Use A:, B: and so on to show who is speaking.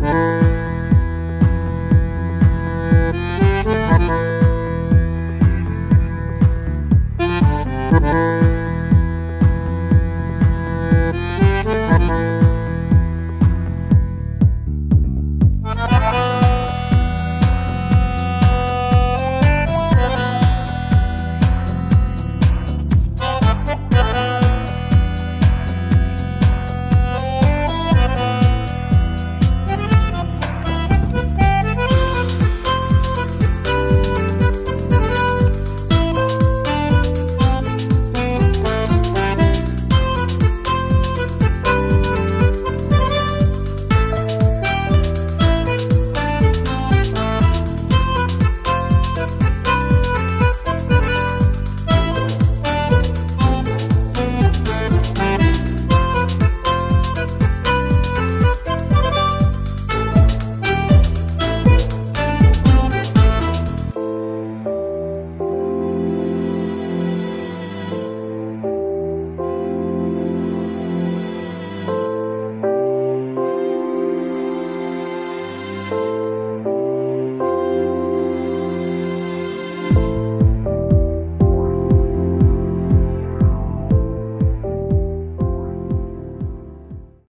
A: Mm-hmm.